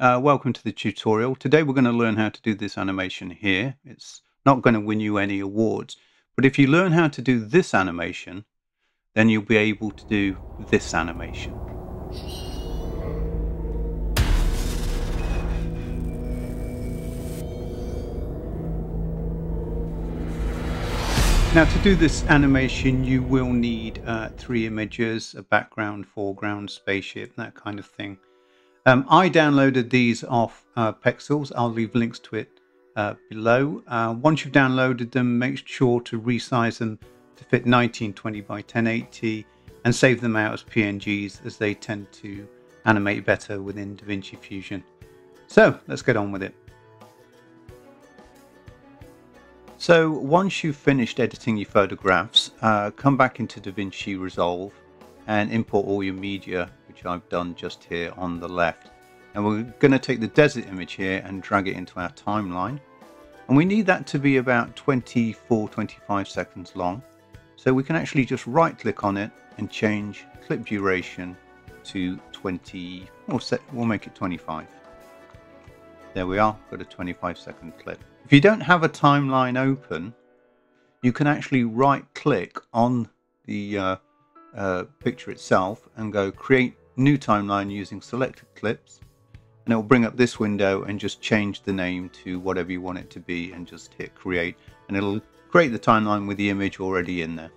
Uh, welcome to the tutorial. Today we're going to learn how to do this animation here. It's not going to win you any awards, but if you learn how to do this animation, then you'll be able to do this animation. Now to do this animation you will need uh, three images, a background, foreground, spaceship, that kind of thing. Um, I downloaded these off uh, Pexels. I'll leave links to it uh, below. Uh, once you've downloaded them, make sure to resize them to fit 1920 by 1080 and save them out as PNGs as they tend to animate better within DaVinci Fusion. So let's get on with it. So once you've finished editing your photographs, uh, come back into DaVinci Resolve and import all your media which I've done just here on the left. And we're going to take the desert image here and drag it into our timeline. And we need that to be about 24-25 seconds long. So we can actually just right click on it and change clip duration to 20, we'll, set, we'll make it 25. There we are, got a 25 second clip. If you don't have a timeline open, you can actually right click on the uh, uh, picture itself and go create new timeline using selected clips and it will bring up this window and just change the name to whatever you want it to be and just hit create and it'll create the timeline with the image already in there.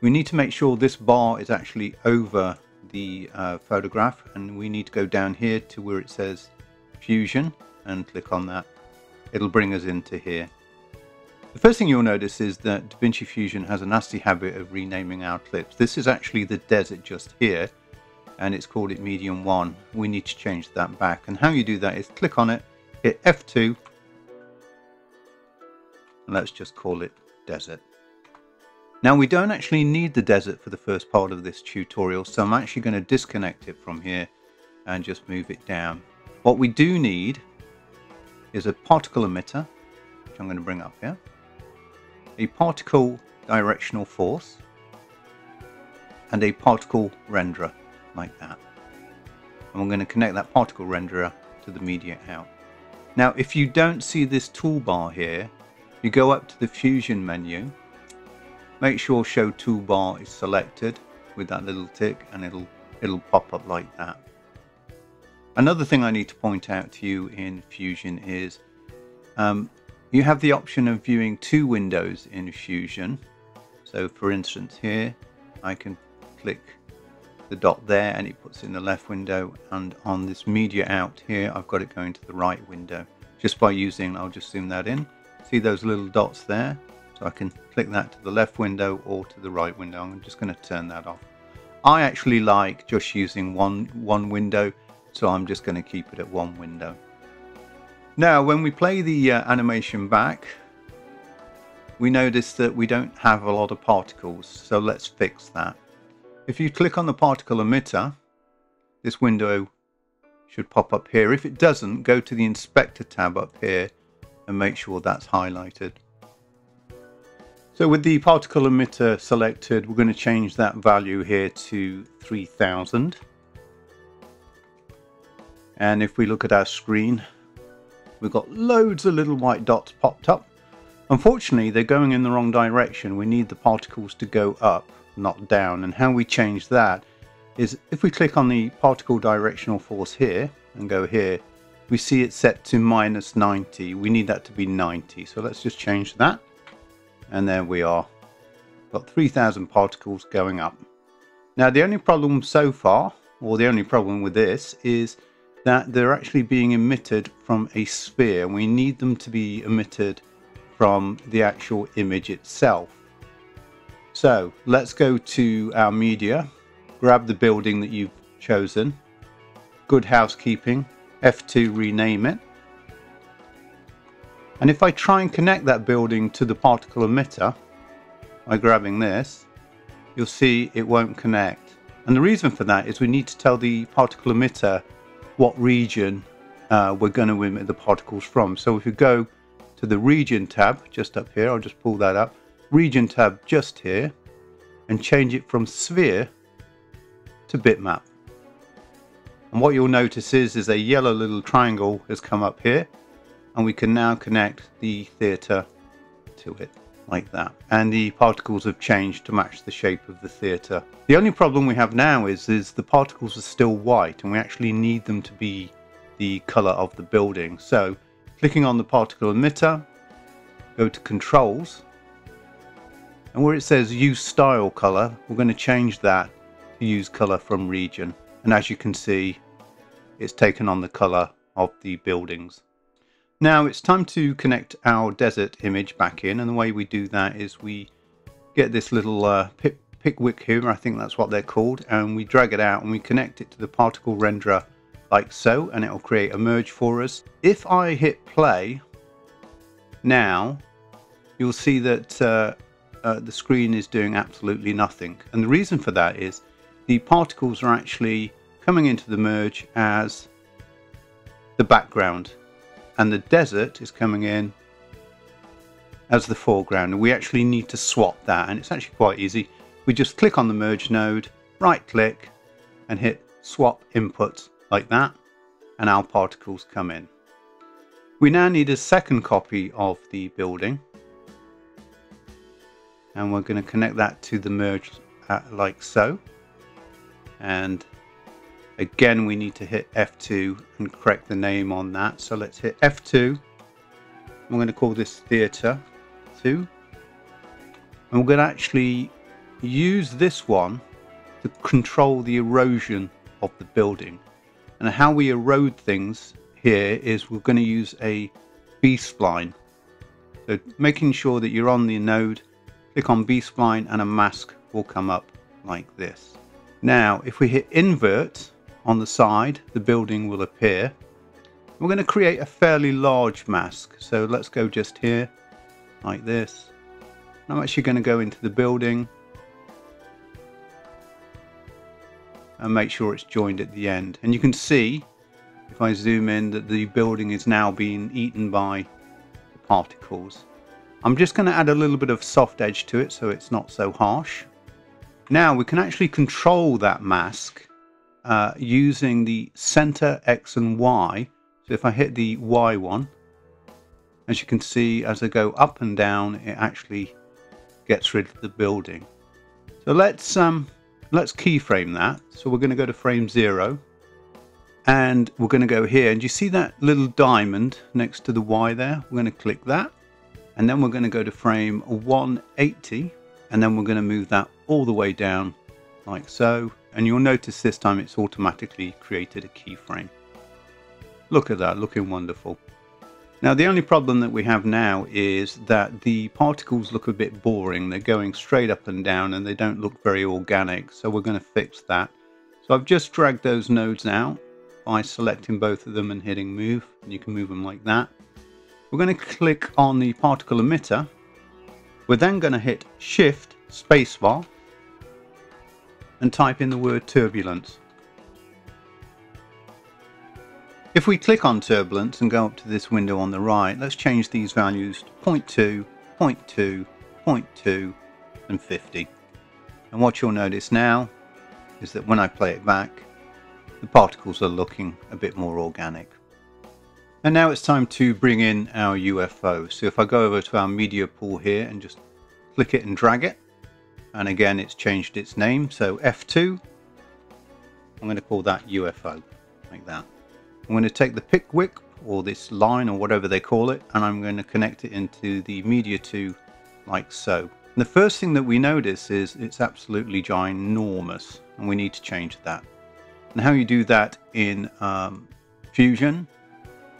We need to make sure this bar is actually over the uh, photograph and we need to go down here to where it says fusion and click on that. It'll bring us into here. The first thing you'll notice is that DaVinci Fusion has a nasty habit of renaming our clips. This is actually the desert just here and it's called it media in 1 we need to change that back. And how you do that is click on it hit F2 and let's just call it desert. Now we don't actually need the desert for the first part of this tutorial so I'm actually going to disconnect it from here and just move it down. What we do need is a particle emitter which I'm going to bring up here a particle directional force and a particle renderer like that. And we're going to connect that particle renderer to the media out. Now, if you don't see this toolbar here, you go up to the Fusion menu, make sure Show Toolbar is selected with that little tick and it'll, it'll pop up like that. Another thing I need to point out to you in Fusion is um, you have the option of viewing two windows in Fusion. So for instance here, I can click the dot there and it puts in the left window. And on this media out here I've got it going to the right window. Just by using I'll just zoom that in. See those little dots there? So I can click that to the left window or to the right window. I'm just going to turn that off. I actually like just using one one window so I'm just going to keep it at one window. Now when we play the uh, animation back we notice that we don't have a lot of particles so let's fix that if you click on the particle emitter, this window should pop up here. If it doesn't, go to the inspector tab up here and make sure that's highlighted. So with the particle emitter selected, we're going to change that value here to 3000. And if we look at our screen, we've got loads of little white dots popped up. Unfortunately, they're going in the wrong direction. We need the particles to go up not down. And how we change that is if we click on the particle directional force here and go here, we see it set to minus 90. We need that to be 90. So let's just change that. And there we are. Got 3000 particles going up. Now the only problem so far, or the only problem with this, is that they're actually being emitted from a sphere. We need them to be emitted from the actual image itself. So let's go to our media, grab the building that you've chosen, good housekeeping, F2 rename it. And if I try and connect that building to the particle emitter by grabbing this, you'll see it won't connect. And the reason for that is we need to tell the particle emitter what region uh, we're going to emit the particles from. So if you go to the region tab just up here, I'll just pull that up, region tab just here and change it from sphere to bitmap. And what you'll notice is, is a yellow little triangle has come up here and we can now connect the theatre to it like that. And the particles have changed to match the shape of the theatre. The only problem we have now is, is the particles are still white and we actually need them to be the colour of the building. So clicking on the particle emitter, go to controls and where it says use style colour, we're going to change that to use colour from region. And as you can see, it's taken on the colour of the buildings. Now it's time to connect our desert image back in and the way we do that is we get this little uh, Pickwick here, I think that's what they're called, and we drag it out and we connect it to the particle renderer like so and it'll create a merge for us. If I hit play now you'll see that uh, uh, the screen is doing absolutely nothing. And the reason for that is the particles are actually coming into the merge as the background and the desert is coming in as the foreground. We actually need to swap that and it's actually quite easy. We just click on the merge node right click and hit swap input like that and our particles come in. We now need a second copy of the building and we're going to connect that to the merge uh, like so and Again, we need to hit F2 and correct the name on that. So let's hit F2. I'm going to call this Theatre 2. And we're going to actually use this one to control the erosion of the building. And how we erode things here is we're going to use a B-spline. So making sure that you're on the node, click on B-spline and a mask will come up like this. Now, if we hit invert, on the side the building will appear. We're going to create a fairly large mask so let's go just here like this. I'm actually going to go into the building and make sure it's joined at the end and you can see if I zoom in that the building is now being eaten by the particles. I'm just going to add a little bit of soft edge to it so it's not so harsh. Now we can actually control that mask uh, using the center X and Y. So if I hit the Y one, as you can see, as I go up and down, it actually gets rid of the building. So let's um, let's keyframe that. So we're going to go to frame zero, and we're going to go here. And you see that little diamond next to the Y there? We're going to click that, and then we're going to go to frame 180, and then we're going to move that all the way down like so and you'll notice this time it's automatically created a keyframe. Look at that, looking wonderful. Now the only problem that we have now is that the particles look a bit boring. They're going straight up and down and they don't look very organic. So we're going to fix that. So I've just dragged those nodes out by selecting both of them and hitting move. And you can move them like that. We're going to click on the particle emitter. We're then going to hit shift spacebar and type in the word turbulence. If we click on turbulence and go up to this window on the right, let's change these values to 0.2, 0.2, 0.2 and 50. And what you'll notice now is that when I play it back, the particles are looking a bit more organic. And now it's time to bring in our UFO. So if I go over to our media pool here and just click it and drag it, and again it's changed its name. So F2 I'm going to call that UFO like that. I'm going to take the Pickwick or this line or whatever they call it and I'm going to connect it into the media 2 like so. And the first thing that we notice is it's absolutely ginormous and we need to change that. And how you do that in um, Fusion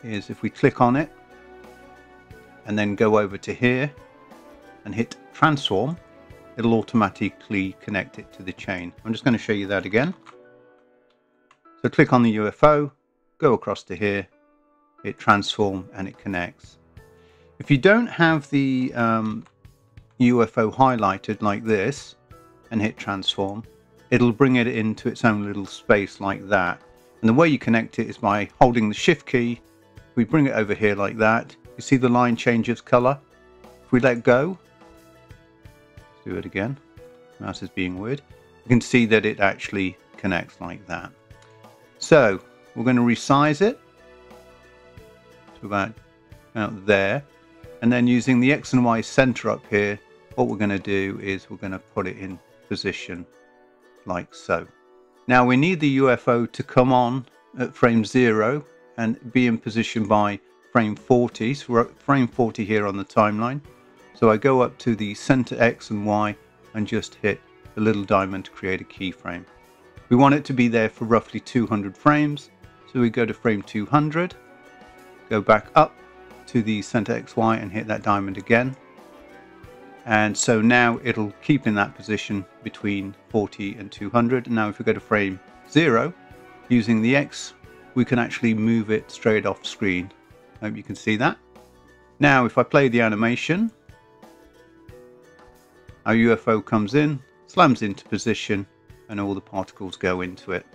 is if we click on it and then go over to here and hit transform it'll automatically connect it to the chain. I'm just going to show you that again. So click on the UFO, go across to here, it transform and it connects. If you don't have the um, UFO highlighted like this and hit transform, it'll bring it into its own little space like that. And the way you connect it is by holding the shift key. We bring it over here like that. You see the line changes color. If we let go, do it again. Mouse is being weird. You can see that it actually connects like that. So we're going to resize it to about out there. And then using the X and Y center up here, what we're going to do is we're going to put it in position like so. Now we need the UFO to come on at frame zero and be in position by frame 40. So we're at frame 40 here on the timeline. So I go up to the center X and Y and just hit the little diamond to create a keyframe. We want it to be there for roughly 200 frames. So we go to frame 200, go back up to the center XY and hit that diamond again. And so now it'll keep in that position between 40 and 200. And now if we go to frame zero, using the X, we can actually move it straight off screen. Hope you can see that. Now if I play the animation, our UFO comes in, slams into position, and all the particles go into it.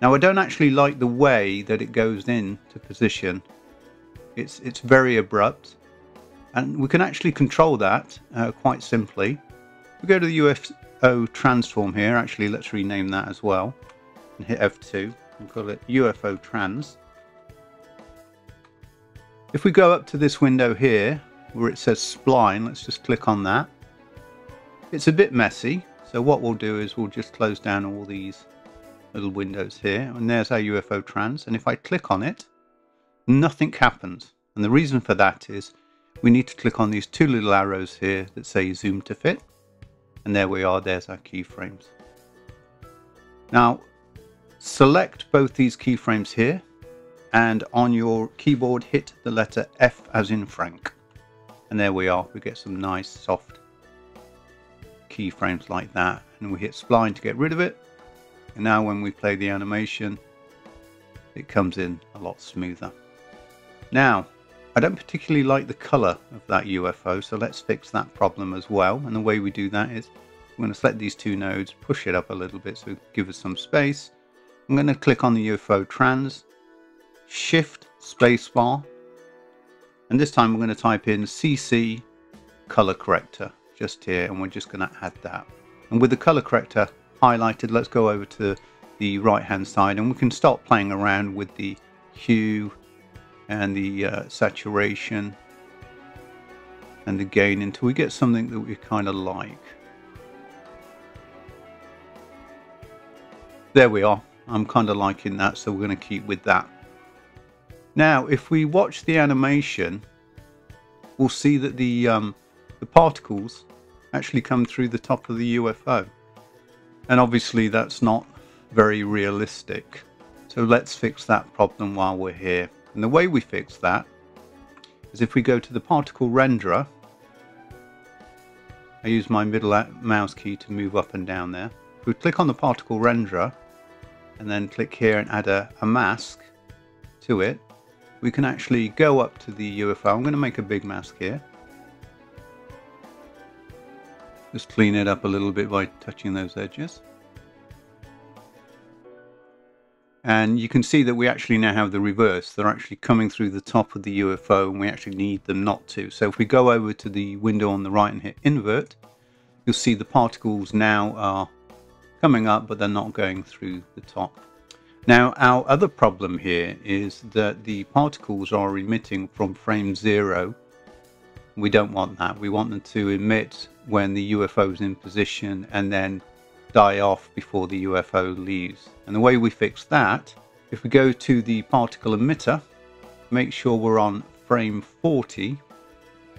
Now I don't actually like the way that it goes into position. It's, it's very abrupt and we can actually control that uh, quite simply. We go to the UFO transform here, actually let's rename that as well and hit F2 call it UFO trans. If we go up to this window here where it says spline, let's just click on that. It's a bit messy, so what we'll do is we'll just close down all these little windows here, and there's our UFO trans, and if I click on it, nothing happens. And the reason for that is we need to click on these two little arrows here that say zoom to fit, and there we are, there's our keyframes. Now, select both these keyframes here, and on your keyboard hit the letter F as in Frank. And there we are, we get some nice soft keyframes like that. And we hit spline to get rid of it. And now when we play the animation it comes in a lot smoother. Now I don't particularly like the color of that UFO so let's fix that problem as well. And the way we do that is we're going to select these two nodes push it up a little bit so give us some space I'm going to click on the UFO trans shift spacebar and this time I'm going to type in CC color corrector just here and we're just going to add that. And with the color corrector highlighted, let's go over to the right hand side and we can start playing around with the hue and the uh, saturation and the gain until we get something that we kind of like. There we are. I'm kind of liking that, so we're going to keep with that. Now, if we watch the animation, we'll see that the um, the particles actually come through the top of the UFO. And obviously that's not very realistic. So let's fix that problem while we're here. And the way we fix that is if we go to the particle renderer, I use my middle mouse key to move up and down there. If we click on the particle renderer and then click here and add a, a mask to it, we can actually go up to the UFO. I'm going to make a big mask here just clean it up a little bit by touching those edges. And you can see that we actually now have the reverse. They're actually coming through the top of the UFO and we actually need them not to. So if we go over to the window on the right and hit invert, you'll see the particles now are coming up but they're not going through the top. Now our other problem here is that the particles are emitting from frame zero we don't want that. We want them to emit when the UFO is in position and then die off before the UFO leaves. And the way we fix that, if we go to the particle emitter, make sure we're on frame 40,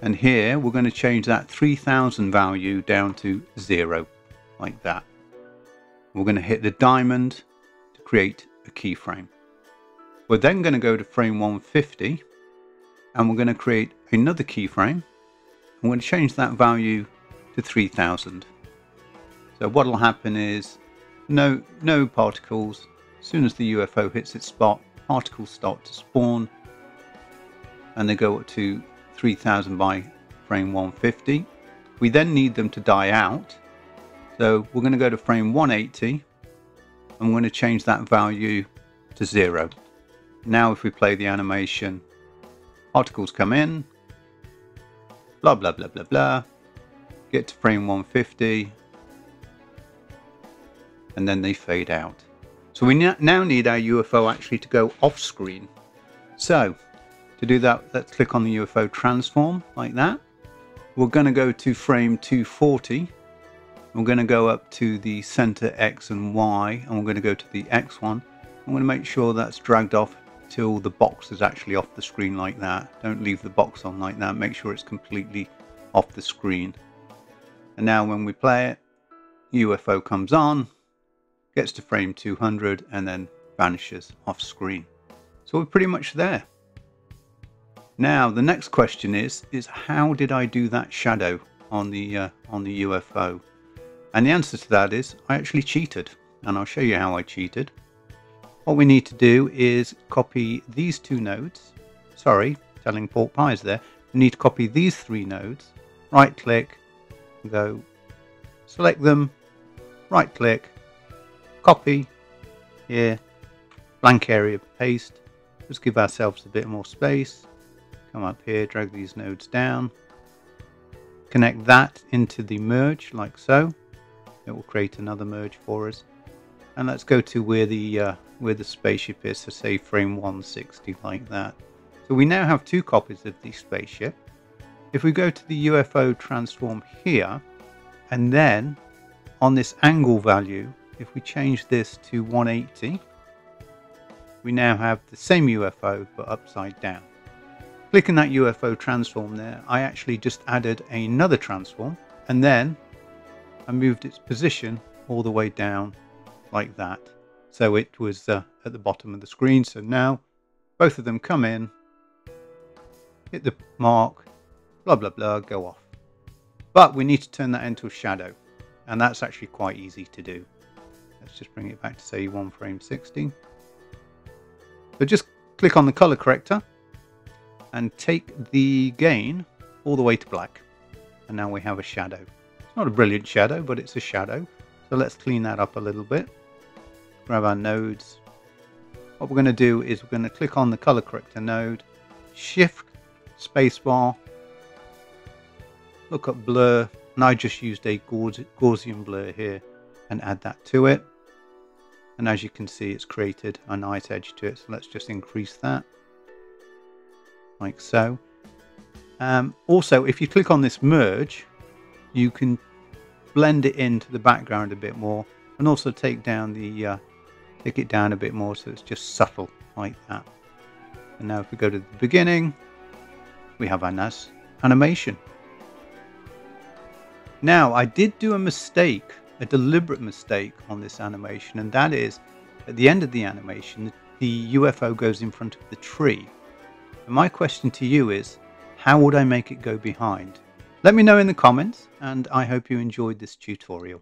and here we're going to change that 3000 value down to zero, like that. We're going to hit the diamond to create a keyframe. We're then going to go to frame 150 and we're going to create another keyframe. I'm going to change that value to 3000. So what will happen is no, no particles. As soon as the UFO hits its spot, particles start to spawn and they go up to 3000 by frame 150. We then need them to die out. So we're going to go to frame 180 and we're going to change that value to zero. Now if we play the animation, particles come in, blah, blah, blah, blah, blah. Get to frame 150. And then they fade out. So we now need our UFO actually to go off screen. So to do that, let's click on the UFO transform like that. We're going to go to frame 240. We're going to go up to the center X and Y and we're going to go to the X one. I'm going to make sure that's dragged off till the box is actually off the screen like that. Don't leave the box on like that. Make sure it's completely off the screen. And now when we play it, UFO comes on, gets to frame 200 and then vanishes off screen. So we're pretty much there. Now the next question is is how did I do that shadow on the uh, on the UFO? And the answer to that is I actually cheated and I'll show you how I cheated. What we need to do is copy these two nodes. Sorry, telling pork pies there. We need to copy these three nodes. Right click, go select them, right click, copy here, blank area paste. Just give ourselves a bit more space come up here, drag these nodes down, connect that into the merge like so. It will create another merge for us. And let's go to where the uh, where the spaceship is, so say frame 160 like that. So we now have two copies of the spaceship. If we go to the UFO transform here, and then on this angle value, if we change this to 180, we now have the same UFO but upside down. Clicking that UFO transform there, I actually just added another transform and then I moved its position all the way down like that. So it was uh, at the bottom of the screen. So now both of them come in, hit the mark, blah, blah, blah, go off. But we need to turn that into a shadow. And that's actually quite easy to do. Let's just bring it back to say one frame 60. So just click on the color corrector and take the gain all the way to black. And now we have a shadow. Not a brilliant shadow, but it's a shadow. So let's clean that up a little bit. Grab our nodes. What we're going to do is we're going to click on the color corrector node, shift spacebar, look up blur, and I just used a Gaussian blur here and add that to it. And as you can see, it's created a nice edge to it. So let's just increase that like so. Um, also, if you click on this merge, you can blend it into the background a bit more and also take down the uh, take it down a bit more so it's just subtle like that. And now if we go to the beginning, we have our nice animation. Now, I did do a mistake, a deliberate mistake on this animation, and that is at the end of the animation, the UFO goes in front of the tree. And my question to you is, how would I make it go behind? Let me know in the comments and I hope you enjoyed this tutorial.